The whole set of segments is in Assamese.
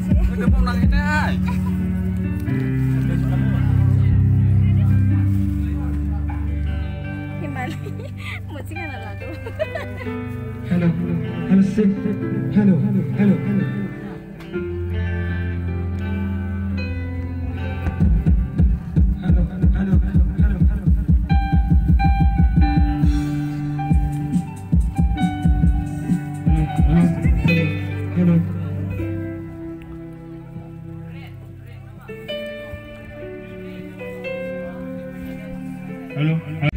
h mau n Hello, hello, hello, hello, hello. 嗯。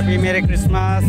Happy Merry Christmas.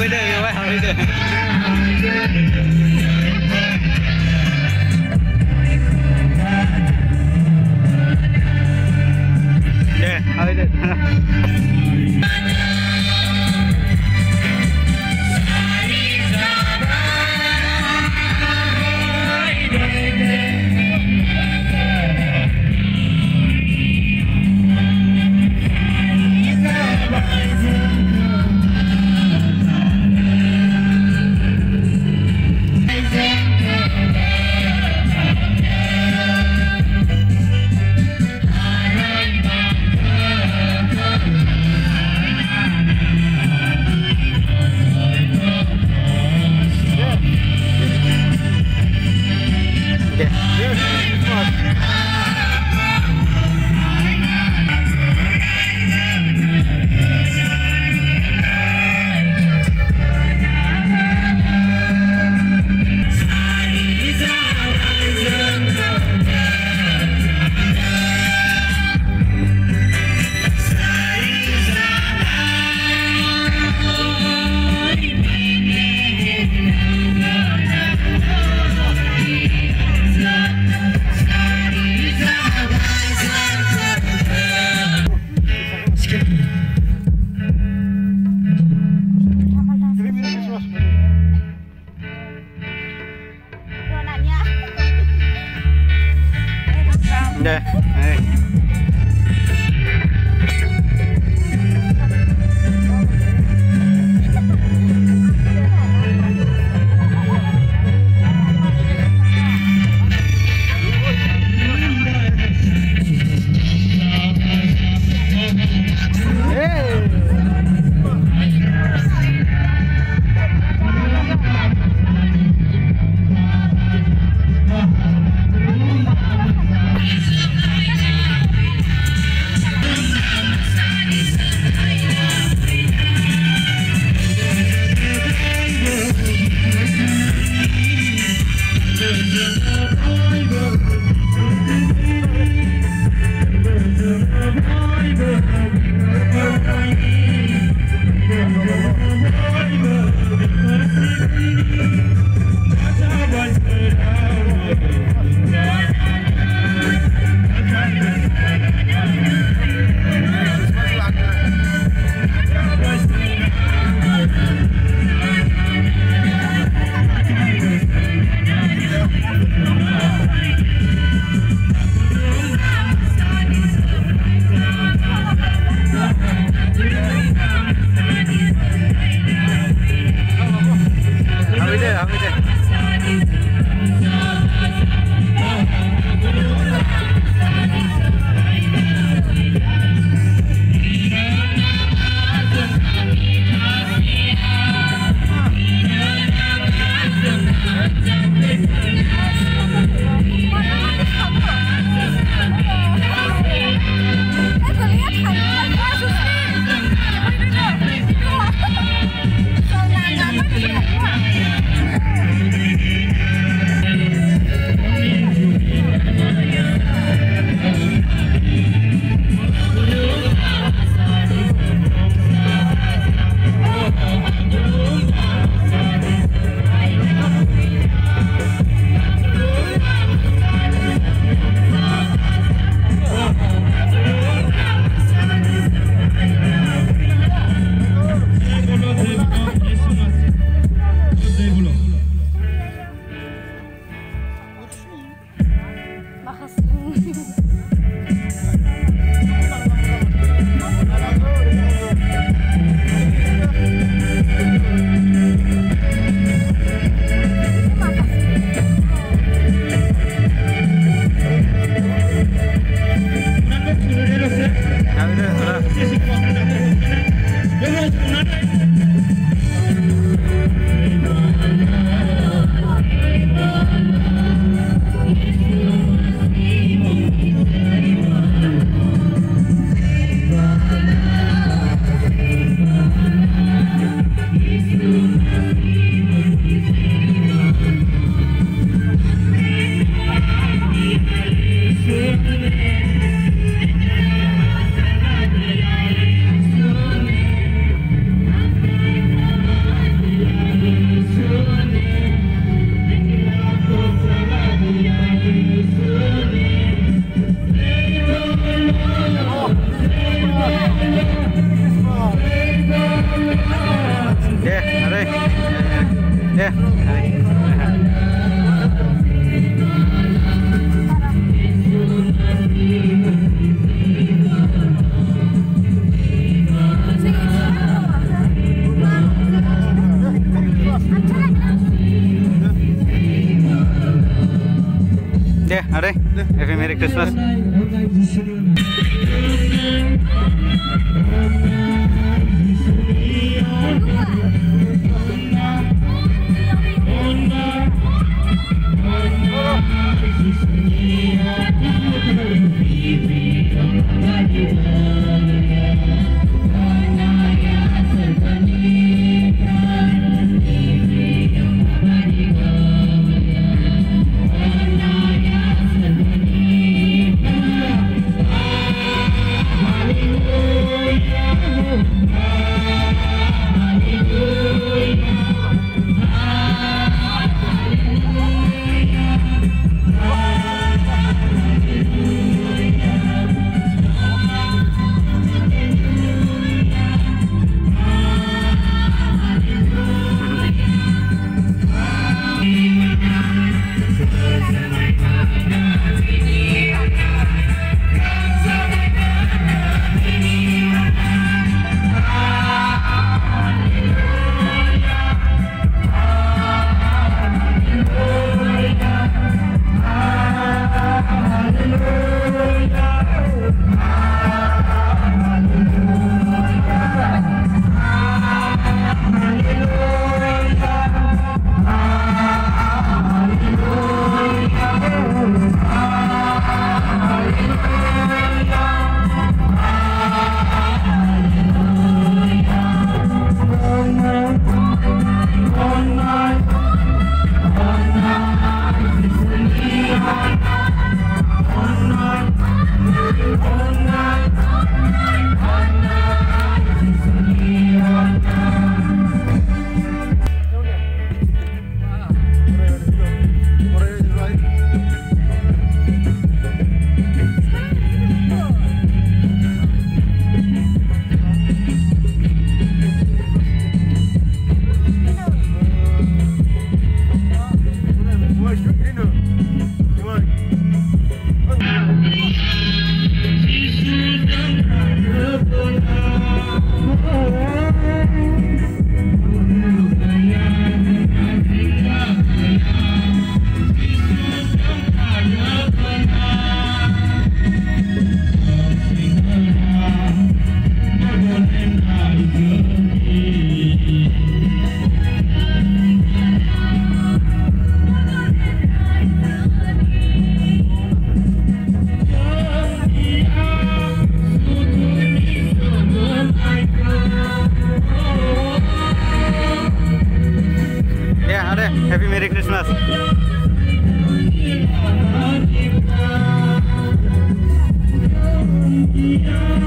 holiday, we went holiday. Yeah, This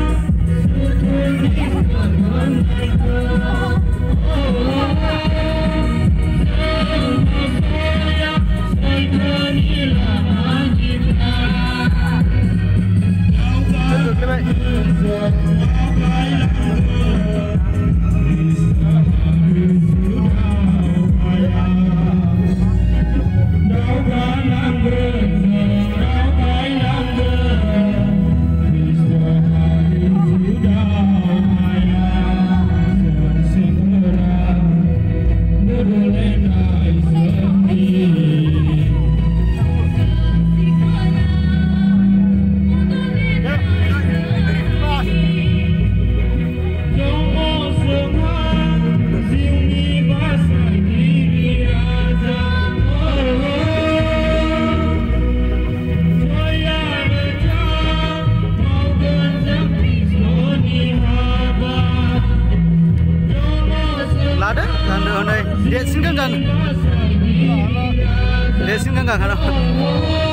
Oh, Oh,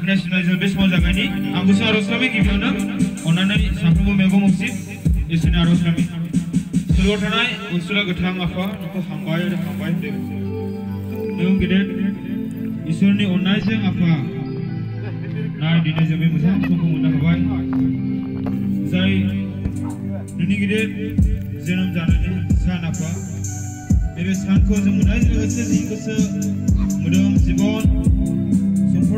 আপনার সিনেমা বেশ মজা কাহিনী আমি আরো শ্রমিক ইভেন অন্যান্য সাফ্রুম মেগম উপস্থিত এসে আরো শ্রমিক স্কুলও থাকায় উৎসল গোথা আফা সামবাই সামবাই গেদ ঈশ্বর অন্যায় আফা নাই দিনে জমি মজা সুখ মনে হবাই যাই নুনি গেদ জনম জানানি সান আফা এবে সানক জমুনাই জিগস মদম জীবন